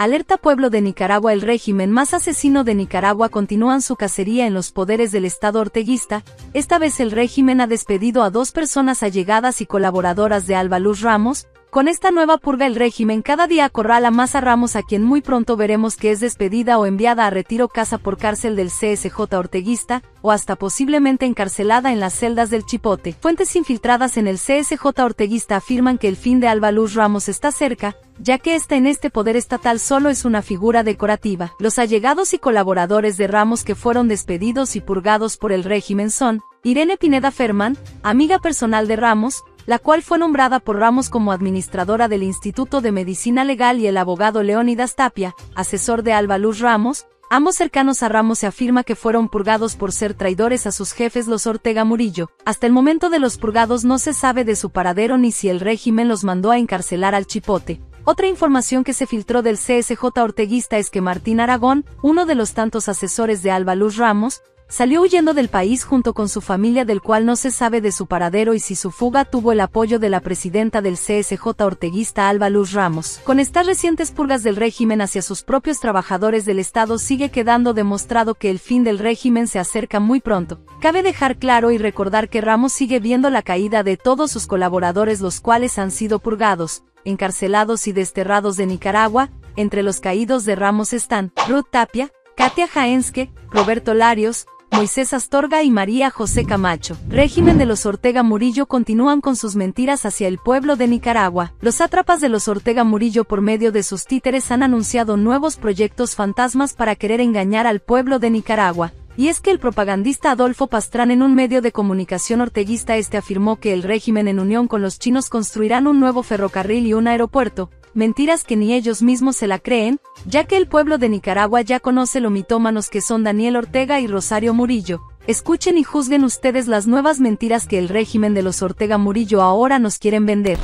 Alerta pueblo de Nicaragua El régimen más asesino de Nicaragua continúan su cacería en los poderes del Estado orteguista, esta vez el régimen ha despedido a dos personas allegadas y colaboradoras de Alba Luz Ramos, con esta nueva purga el régimen cada día acorrala más a Ramos a quien muy pronto veremos que es despedida o enviada a retiro casa por cárcel del CSJ orteguista, o hasta posiblemente encarcelada en las celdas del Chipote. Fuentes infiltradas en el CSJ orteguista afirman que el fin de Alba Luz Ramos está cerca, ya que esta en este poder estatal solo es una figura decorativa. Los allegados y colaboradores de Ramos que fueron despedidos y purgados por el régimen son, Irene Pineda Ferman, amiga personal de Ramos, la cual fue nombrada por Ramos como administradora del Instituto de Medicina Legal y el abogado Leónidas Tapia, asesor de Alba Luz Ramos, ambos cercanos a Ramos se afirma que fueron purgados por ser traidores a sus jefes los Ortega Murillo. Hasta el momento de los purgados no se sabe de su paradero ni si el régimen los mandó a encarcelar al Chipote. Otra información que se filtró del CSJ orteguista es que Martín Aragón, uno de los tantos asesores de Alba Luz Ramos, Salió huyendo del país junto con su familia del cual no se sabe de su paradero y si su fuga tuvo el apoyo de la presidenta del CSJ orteguista Alba Luz Ramos. Con estas recientes purgas del régimen hacia sus propios trabajadores del Estado sigue quedando demostrado que el fin del régimen se acerca muy pronto. Cabe dejar claro y recordar que Ramos sigue viendo la caída de todos sus colaboradores los cuales han sido purgados, encarcelados y desterrados de Nicaragua, entre los caídos de Ramos están Ruth Tapia, Katia Jaenske, Roberto Larios, Moisés Astorga y María José Camacho. Régimen de los Ortega Murillo continúan con sus mentiras hacia el pueblo de Nicaragua. Los sátrapas de los Ortega Murillo por medio de sus títeres han anunciado nuevos proyectos fantasmas para querer engañar al pueblo de Nicaragua. Y es que el propagandista Adolfo Pastrán en un medio de comunicación orteguista este afirmó que el régimen en unión con los chinos construirán un nuevo ferrocarril y un aeropuerto, mentiras que ni ellos mismos se la creen, ya que el pueblo de Nicaragua ya conoce lo mitómanos que son Daniel Ortega y Rosario Murillo. Escuchen y juzguen ustedes las nuevas mentiras que el régimen de los Ortega Murillo ahora nos quieren vender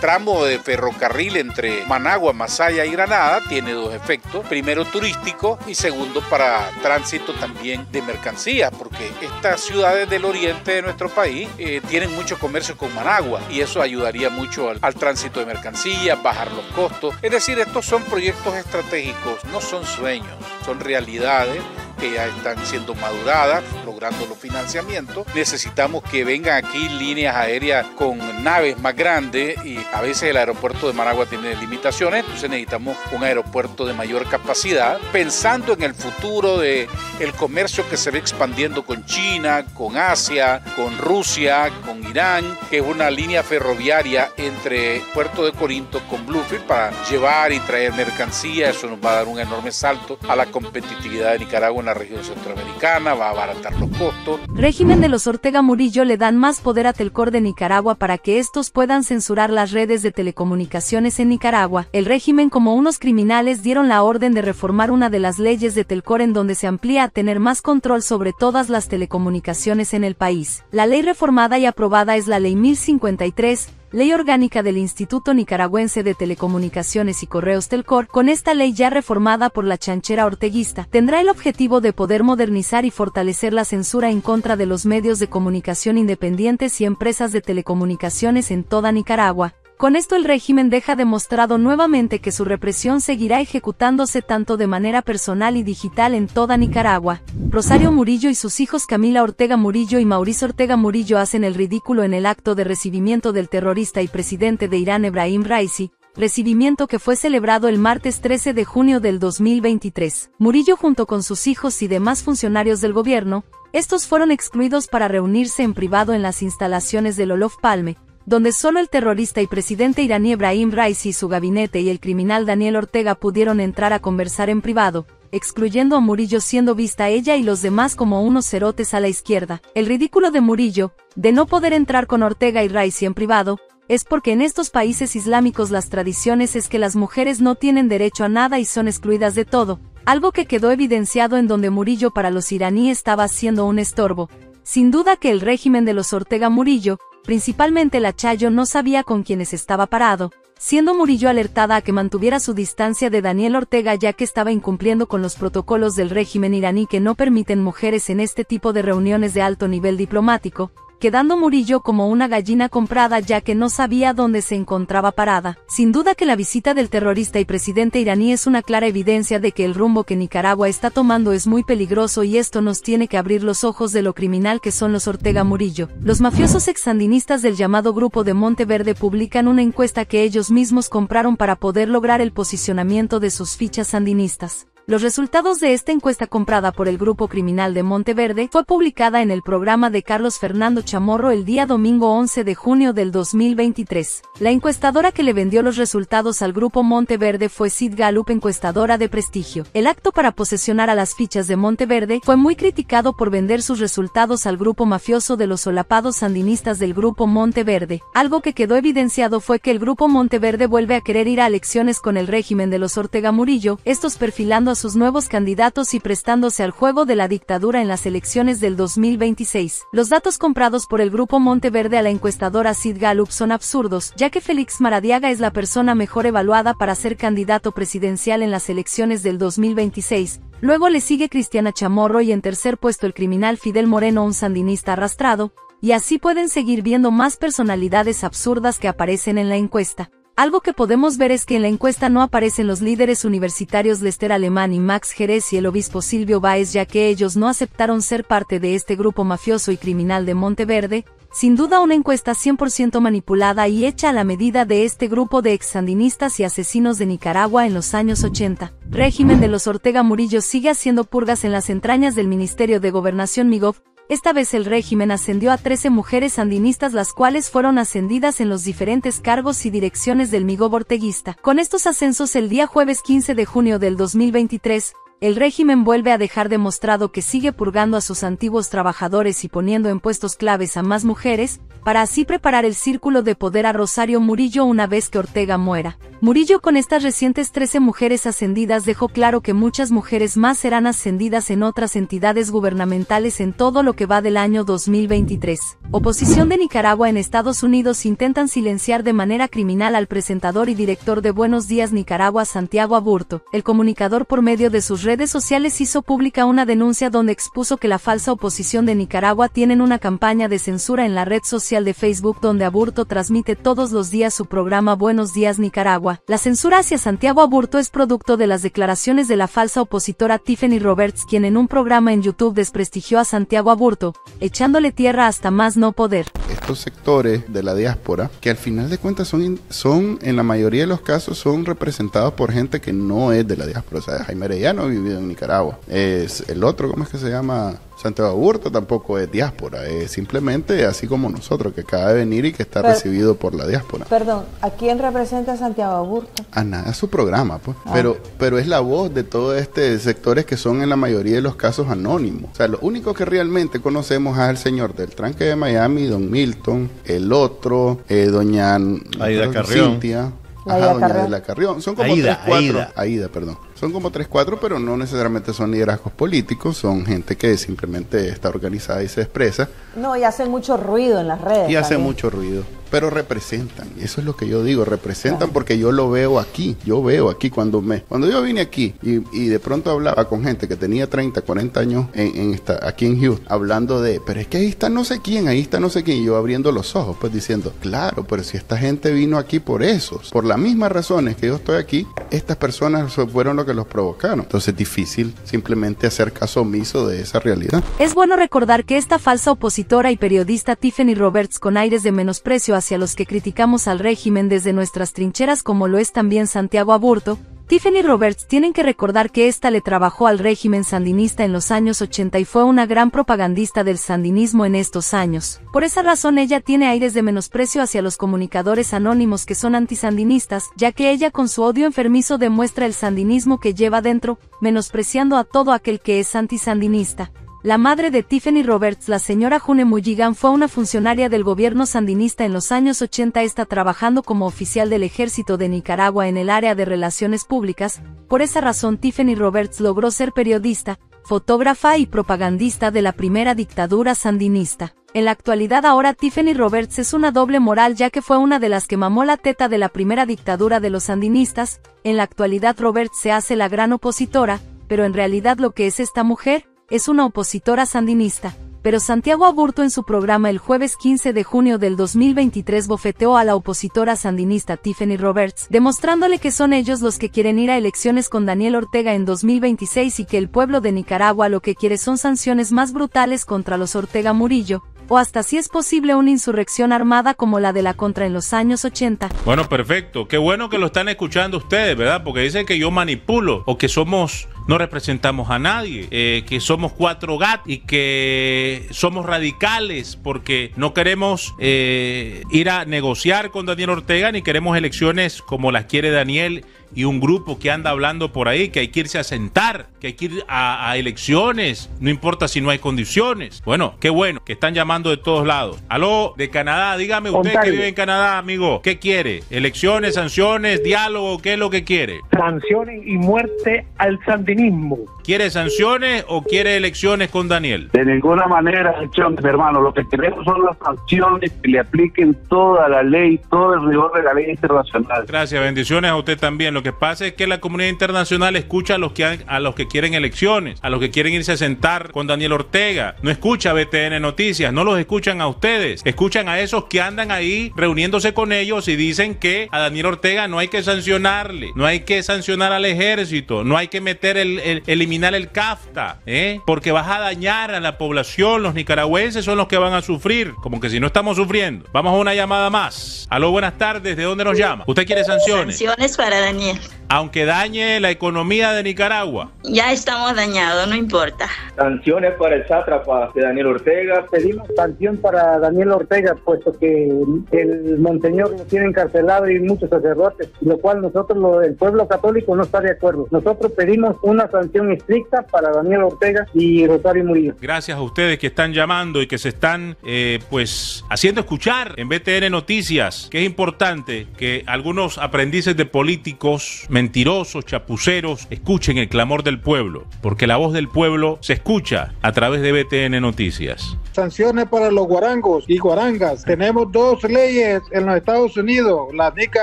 tramo de ferrocarril entre Managua, Masaya y Granada tiene dos efectos. Primero turístico y segundo para tránsito también de mercancías, porque estas ciudades del oriente de nuestro país eh, tienen mucho comercio con Managua y eso ayudaría mucho al, al tránsito de mercancías, bajar los costos. Es decir, estos son proyectos estratégicos, no son sueños, son realidades que ya están siendo maduradas, logrando los financiamientos. Necesitamos que vengan aquí líneas aéreas con naves más grandes y a veces el aeropuerto de Managua tiene limitaciones, entonces necesitamos un aeropuerto de mayor capacidad, pensando en el futuro de el comercio que se ve expandiendo con China, con Asia, con Rusia, con Irán, que es una línea ferroviaria entre Puerto de Corinto con Bluefield para llevar y traer mercancía, eso nos va a dar un enorme salto a la competitividad de Nicaragua la región centroamericana, va a abaratar los costos. Régimen de los Ortega Murillo le dan más poder a Telcor de Nicaragua para que estos puedan censurar las redes de telecomunicaciones en Nicaragua. El régimen como unos criminales dieron la orden de reformar una de las leyes de Telcor en donde se amplía a tener más control sobre todas las telecomunicaciones en el país. La ley reformada y aprobada es la Ley 1053, Ley Orgánica del Instituto Nicaragüense de Telecomunicaciones y Correos Telcor, con esta ley ya reformada por la chanchera orteguista, tendrá el objetivo de poder modernizar y fortalecer la censura en contra de los medios de comunicación independientes y empresas de telecomunicaciones en toda Nicaragua, con esto el régimen deja demostrado nuevamente que su represión seguirá ejecutándose tanto de manera personal y digital en toda Nicaragua. Rosario Murillo y sus hijos Camila Ortega Murillo y Mauricio Ortega Murillo hacen el ridículo en el acto de recibimiento del terrorista y presidente de Irán Ebrahim Raisi, recibimiento que fue celebrado el martes 13 de junio del 2023. Murillo junto con sus hijos y demás funcionarios del gobierno, estos fueron excluidos para reunirse en privado en las instalaciones del Olof Palme, donde solo el terrorista y presidente iraní Ebrahim Raisi y su gabinete y el criminal Daniel Ortega pudieron entrar a conversar en privado, excluyendo a Murillo siendo vista ella y los demás como unos cerotes a la izquierda. El ridículo de Murillo, de no poder entrar con Ortega y Raisi en privado, es porque en estos países islámicos las tradiciones es que las mujeres no tienen derecho a nada y son excluidas de todo, algo que quedó evidenciado en donde Murillo para los iraníes estaba siendo un estorbo. Sin duda que el régimen de los Ortega Murillo, Principalmente la Chayo no sabía con quiénes estaba parado, siendo Murillo alertada a que mantuviera su distancia de Daniel Ortega ya que estaba incumpliendo con los protocolos del régimen iraní que no permiten mujeres en este tipo de reuniones de alto nivel diplomático, quedando Murillo como una gallina comprada ya que no sabía dónde se encontraba parada. Sin duda que la visita del terrorista y presidente iraní es una clara evidencia de que el rumbo que Nicaragua está tomando es muy peligroso y esto nos tiene que abrir los ojos de lo criminal que son los Ortega Murillo. Los mafiosos exsandinistas del llamado Grupo de Monteverde publican una encuesta que ellos mismos compraron para poder lograr el posicionamiento de sus fichas sandinistas. Los resultados de esta encuesta comprada por el grupo criminal de Monteverde fue publicada en el programa de Carlos Fernando Chamorro el día domingo 11 de junio del 2023. La encuestadora que le vendió los resultados al grupo Monteverde fue Sid Gallup, encuestadora de prestigio. El acto para posesionar a las fichas de Monteverde fue muy criticado por vender sus resultados al grupo mafioso de los solapados sandinistas del grupo Monteverde. Algo que quedó evidenciado fue que el grupo Monteverde vuelve a querer ir a elecciones con el régimen de los Ortega Murillo, estos perfilando sus nuevos candidatos y prestándose al juego de la dictadura en las elecciones del 2026. Los datos comprados por el grupo Monteverde a la encuestadora Sid Gallup son absurdos, ya que Félix Maradiaga es la persona mejor evaluada para ser candidato presidencial en las elecciones del 2026, Luego le sigue Cristiana Chamorro y en tercer puesto el criminal Fidel Moreno, un sandinista arrastrado, y así pueden seguir viendo más personalidades absurdas que aparecen en la encuesta. Algo que podemos ver es que en la encuesta no aparecen los líderes universitarios Lester Alemán y Max Jerez y el obispo Silvio Báez ya que ellos no aceptaron ser parte de este grupo mafioso y criminal de Monteverde, sin duda una encuesta 100% manipulada y hecha a la medida de este grupo de exsandinistas y asesinos de Nicaragua en los años 80. Régimen de los Ortega Murillo sigue haciendo purgas en las entrañas del Ministerio de Gobernación Migov, esta vez el régimen ascendió a 13 mujeres sandinistas las cuales fueron ascendidas en los diferentes cargos y direcciones del Migo Borteguista. Con estos ascensos el día jueves 15 de junio del 2023, el régimen vuelve a dejar demostrado que sigue purgando a sus antiguos trabajadores y poniendo en puestos claves a más mujeres, para así preparar el círculo de poder a Rosario Murillo una vez que Ortega muera. Murillo con estas recientes 13 mujeres ascendidas dejó claro que muchas mujeres más serán ascendidas en otras entidades gubernamentales en todo lo que va del año 2023. Oposición de Nicaragua en Estados Unidos intentan silenciar de manera criminal al presentador y director de Buenos Días Nicaragua Santiago Aburto. El comunicador por medio de sus redes sociales hizo pública una denuncia donde expuso que la falsa oposición de Nicaragua tienen una campaña de censura en la red social de Facebook donde Aburto transmite todos los días su programa Buenos Días Nicaragua. La censura hacia Santiago Aburto es producto de las declaraciones de la falsa opositora Tiffany Roberts quien en un programa en YouTube desprestigió a Santiago Aburto, echándole tierra hasta más no poder. Estos sectores de la diáspora, que al final de cuentas son, son en la mayoría de los casos, son representados por gente que no es de la diáspora. O sea, Jaime Arellano vivido en Nicaragua. Es el otro, ¿cómo es que se llama? Santiago Aburto tampoco es diáspora, es simplemente así como nosotros, que acaba de venir y que está recibido por la diáspora. Perdón, ¿a quién representa Santiago Aburto? A nada, a su programa, pues. Ah. Pero, pero es la voz de todos estos sectores que son en la mayoría de los casos anónimos. O sea, lo único que realmente conocemos es el señor del tranque de Miami, don Milton, el otro, eh, doña Aida Carrión. Cintia. Ajá, doña Aida Carrión. Son como tres, cuatro. Aida, perdón son como tres, cuatro, pero no necesariamente son liderazgos políticos, son gente que simplemente está organizada y se expresa. No, y hacen mucho ruido en las redes. Y hacen mucho ruido pero representan. Eso es lo que yo digo, representan porque yo lo veo aquí, yo veo aquí cuando me, cuando yo vine aquí y, y de pronto hablaba con gente que tenía 30, 40 años en, en esta, aquí en Houston, hablando de, pero es que ahí está no sé quién, ahí está no sé quién, y yo abriendo los ojos, pues diciendo, claro, pero si esta gente vino aquí por eso, por las mismas razones que yo estoy aquí, estas personas fueron lo que los provocaron. Entonces es difícil simplemente hacer caso omiso de esa realidad. Es bueno recordar que esta falsa opositora y periodista Tiffany Roberts con aires de menosprecio hacia los que criticamos al régimen desde nuestras trincheras como lo es también Santiago Aburto, Tiffany Roberts tienen que recordar que ésta le trabajó al régimen sandinista en los años 80 y fue una gran propagandista del sandinismo en estos años. Por esa razón ella tiene aires de menosprecio hacia los comunicadores anónimos que son antisandinistas, ya que ella con su odio enfermizo demuestra el sandinismo que lleva dentro, menospreciando a todo aquel que es antisandinista. La madre de Tiffany Roberts, la señora June Mulligan, fue una funcionaria del gobierno sandinista en los años 80. Está trabajando como oficial del ejército de Nicaragua en el área de relaciones públicas. Por esa razón, Tiffany Roberts logró ser periodista, fotógrafa y propagandista de la primera dictadura sandinista. En la actualidad ahora Tiffany Roberts es una doble moral ya que fue una de las que mamó la teta de la primera dictadura de los sandinistas, en la actualidad Roberts se hace la gran opositora, pero en realidad lo que es esta mujer, es una opositora sandinista, pero Santiago Aburto en su programa el jueves 15 de junio del 2023 bofeteó a la opositora sandinista Tiffany Roberts, demostrándole que son ellos los que quieren ir a elecciones con Daniel Ortega en 2026 y que el pueblo de Nicaragua lo que quiere son sanciones más brutales contra los Ortega Murillo, o hasta si es posible una insurrección armada como la de la contra en los años 80. Bueno, perfecto. Qué bueno que lo están escuchando ustedes, ¿verdad? Porque dicen que yo manipulo o que somos no representamos a nadie, eh, que somos cuatro GAT y que somos radicales porque no queremos eh, ir a negociar con Daniel Ortega ni queremos elecciones como las quiere Daniel y un grupo que anda hablando por ahí que hay que irse a sentar, que hay que ir a, elecciones, no importa si no hay condiciones. Bueno, qué bueno que están llamando de todos lados. Aló, de Canadá, dígame usted que vive en Canadá, amigo, ¿qué quiere? ¿Elecciones, sanciones, diálogo? ¿Qué es lo que quiere? Sanciones y muerte al sandinismo. ¿Quiere sanciones o quiere elecciones con Daniel? De ninguna manera hermano. Lo que queremos son las sanciones que le apliquen toda la ley, todo el rigor de la ley internacional. Gracias, bendiciones a usted también. Lo que pasa es que la comunidad internacional escucha a los que a los que quieren elecciones, a los que quieren irse a sentar con Daniel Ortega. No escucha BTN Noticias, no los escuchan a ustedes, escuchan a esos que andan ahí reuniéndose con ellos y dicen que a Daniel Ortega no hay que sancionarle, no hay que sancionar al ejército, no hay que meter el, eliminar el CAFTA, ¿eh? porque vas a dañar a la población, los nicaragüenses son los que van a sufrir, como que si no estamos sufriendo. Vamos a una llamada más. Aló, buenas tardes, ¿de dónde nos llama? ¿Usted quiere sanciones? Sanciones para Daniel aunque dañe la economía de Nicaragua. Ya estamos dañados, no importa. Sanciones para el sátrapa de Daniel Ortega. Pedimos sanción para Daniel Ortega, puesto que el Monseñor lo tiene encarcelado y muchos sacerdotes, lo cual nosotros, el pueblo católico, no está de acuerdo. Nosotros pedimos una sanción estricta para Daniel Ortega y Rosario Murillo. Gracias a ustedes que están llamando y que se están, eh, pues, haciendo escuchar en BTN Noticias, que es importante que algunos aprendices de políticos mentirosos, chapuceros, escuchen el clamor del pueblo, porque la voz del pueblo se escucha a través de BTN Noticias. Sanciones para los guarangos y guarangas. Tenemos dos leyes en los Estados Unidos, la NICA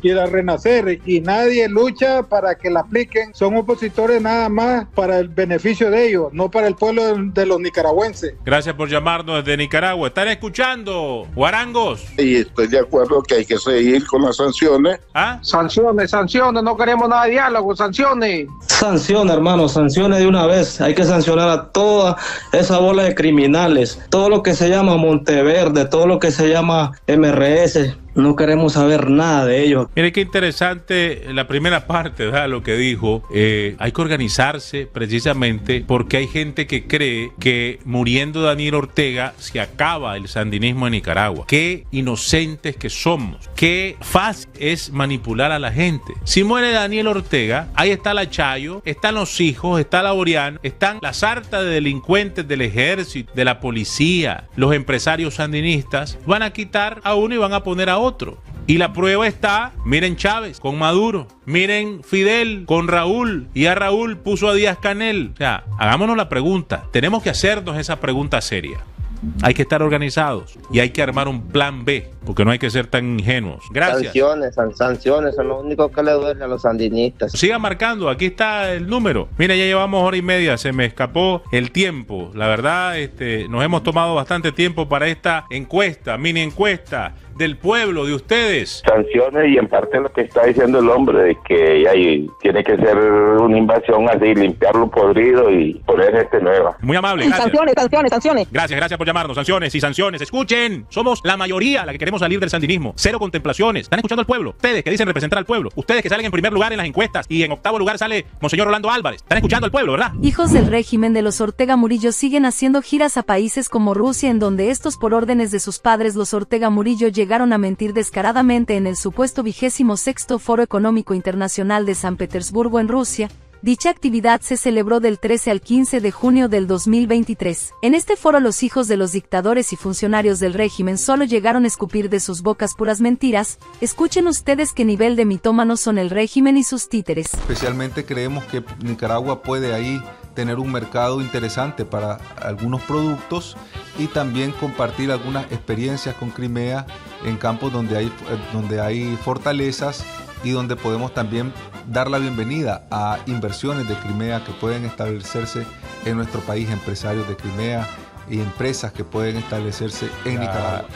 y la Renacer, y nadie lucha para que la apliquen. Son opositores nada más para el beneficio de ellos, no para el pueblo de los nicaragüenses. Gracias por llamarnos desde Nicaragua. ¿Están escuchando, guarangos? Y estoy de acuerdo que hay que seguir con las sanciones. ¿Ah? Sanciones, sanciones, no queremos queremos nada de diálogo, sanciones. Sanciones, hermano, sanciones de una vez. Hay que sancionar a toda esa bola de criminales. Todo lo que se llama Monteverde, todo lo que se llama MRS, no queremos saber nada de ellos. Mire qué interesante la primera parte, ¿verdad? Lo que dijo. Eh, hay que organizarse precisamente porque hay gente que cree que muriendo Daniel Ortega se acaba el sandinismo en Nicaragua. Qué inocentes que somos. Qué fácil es manipular a la gente. Si muere Daniel Ortega, ahí está la Chayo, están los hijos, está la Oriano, están la sarta de delincuentes del ejército, de la policía, los empresarios sandinistas. Van a quitar a uno y van a poner a otro. Y la prueba está, miren Chávez con Maduro, miren Fidel con Raúl y a Raúl puso a Díaz Canel. O sea, hagámonos la pregunta, tenemos que hacernos esa pregunta seria. Hay que estar organizados y hay que armar un plan B, porque no hay que ser tan ingenuos. Gracias. Sanciones, sanciones son lo único que le duele a los sandinistas. Siga marcando, aquí está el número. Mira, ya llevamos hora y media, se me escapó el tiempo. La verdad, este, nos hemos tomado bastante tiempo para esta encuesta, mini encuesta del pueblo, de ustedes. Sanciones y en parte lo que está diciendo el hombre, de que hay, tiene que ser una invasión así, limpiarlo podrido y poner este nueva. Muy amable. Gracias. Sanciones, sanciones, sanciones. Gracias, gracias por llamarnos. Sanciones y sanciones. Escuchen, somos la mayoría la que queremos salir del sandinismo. Cero contemplaciones. ¿Están escuchando al pueblo? Ustedes que dicen representar al pueblo. Ustedes que salen en primer lugar en las encuestas y en octavo lugar sale Monseñor Rolando Álvarez. ¿Están escuchando al pueblo, verdad? Hijos del régimen de los Ortega Murillo siguen haciendo giras a países como Rusia en donde estos por órdenes de sus padres los Ortega Murillo llegaron a mentir descaradamente en el supuesto vigésimo sexto Foro Económico Internacional de San Petersburgo en Rusia, Dicha actividad se celebró del 13 al 15 de junio del 2023. En este foro los hijos de los dictadores y funcionarios del régimen solo llegaron a escupir de sus bocas puras mentiras. Escuchen ustedes qué nivel de mitómanos son el régimen y sus títeres. Especialmente creemos que Nicaragua puede ahí tener un mercado interesante para algunos productos y también compartir algunas experiencias con Crimea en campos donde hay, donde hay fortalezas y donde podemos también dar la bienvenida a inversiones de Crimea que pueden establecerse en nuestro país, empresarios de Crimea y empresas que pueden establecerse en Nicaragua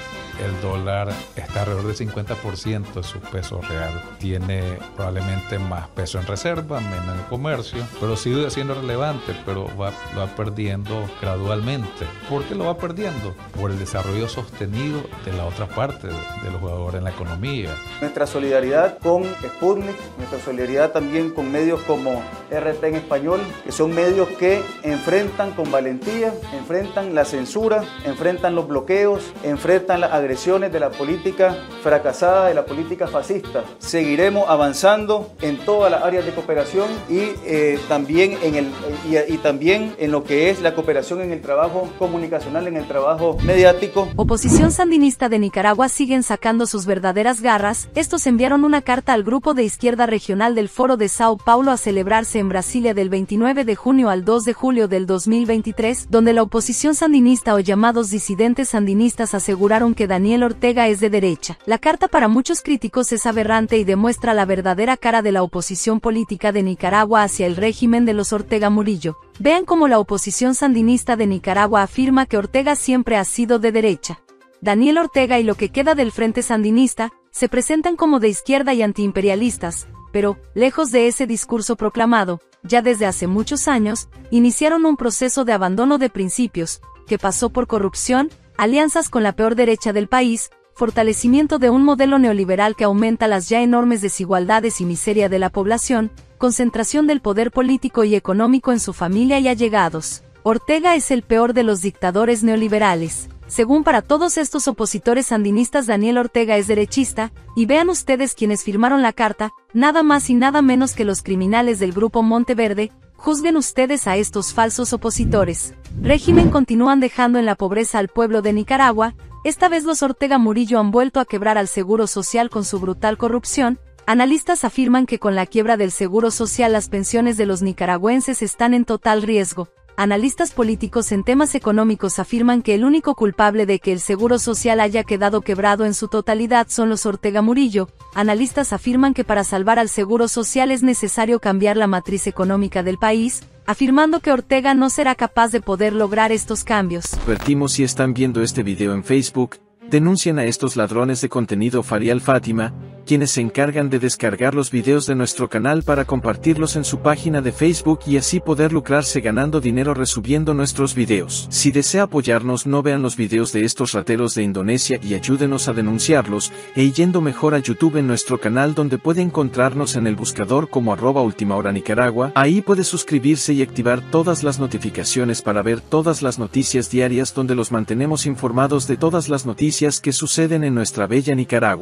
el dólar está alrededor del 50% de su peso real. Tiene probablemente más peso en reserva, menos en comercio, pero sigue siendo relevante, pero va, perdiendo gradualmente. ¿Por qué lo va perdiendo? Por el desarrollo sostenido de la otra parte de los jugadores en la economía. Nuestra solidaridad con Sputnik, nuestra solidaridad también con medios como RT en español, que son medios que enfrentan con valentía, enfrentan la censura, enfrentan los bloqueos, enfrentan la agresiones de la política fracasada, de la política fascista. Seguiremos avanzando en todas las áreas de cooperación y, eh, también, en el, y, también en lo que es la cooperación en el trabajo comunicacional, en el trabajo mediático. Oposición sandinista de Nicaragua siguen sacando sus verdaderas garras. Estos enviaron una carta al grupo de izquierda regional del Foro de Sao Paulo a celebrarse en Brasilia del 29 de junio al 2 de julio del 2023, donde la oposición sandinista o llamados disidentes sandinistas aseguraron que Daniel Ortega es de derecha. La carta para muchos críticos es aberrante y demuestra la verdadera cara de la oposición política de Nicaragua hacia el régimen de los Ortega Murillo. Vean cómo la oposición sandinista de Nicaragua afirma que Ortega siempre ha sido de derecha. Daniel Ortega y lo que queda del Frente Sandinista se presentan como de izquierda y antiimperialistas, pero, lejos de ese discurso proclamado, ya desde hace muchos años, iniciaron un proceso de abandono de principios, que pasó por corrupción, alianzas con la peor derecha del país, fortalecimiento de un modelo neoliberal que aumenta las ya enormes desigualdades y miseria de la población, concentración del poder político y económico en su familia y allegados. Ortega es el peor de los dictadores neoliberales. Según para todos estos opositores sandinistas Daniel Ortega es derechista, y vean ustedes quienes firmaron la carta, nada más y nada menos que los criminales del grupo Monteverde, Juzguen ustedes a estos falsos opositores. Régimen continúan dejando en la pobreza al pueblo de Nicaragua, esta vez los Ortega Murillo han vuelto a quebrar al Seguro Social con su brutal corrupción, analistas afirman que con la quiebra del Seguro Social las pensiones de los nicaragüenses están en total riesgo, analistas políticos en temas económicos afirman que el único culpable de que el Seguro Social haya quedado quebrado en su totalidad son los Ortega Murillo. Analistas afirman que para salvar al Seguro Social es necesario cambiar la matriz económica del país, afirmando que Ortega no será capaz de poder lograr estos cambios. Advertimos si están viendo este video en Facebook, denuncian a estos ladrones de contenido Farial Fátima, quienes se encargan de descargar los videos de nuestro canal para compartirlos en su página de Facebook y así poder lucrarse ganando dinero resubiendo nuestros videos. Si desea apoyarnos no vean los videos de estos rateros de Indonesia y ayúdenos a denunciarlos, e yendo mejor a YouTube en nuestro canal donde puede encontrarnos en el buscador como arroba Última Hora Nicaragua, ahí puede suscribirse y activar todas las notificaciones para ver todas las noticias diarias donde los mantenemos informados de todas las noticias que suceden en nuestra bella Nicaragua.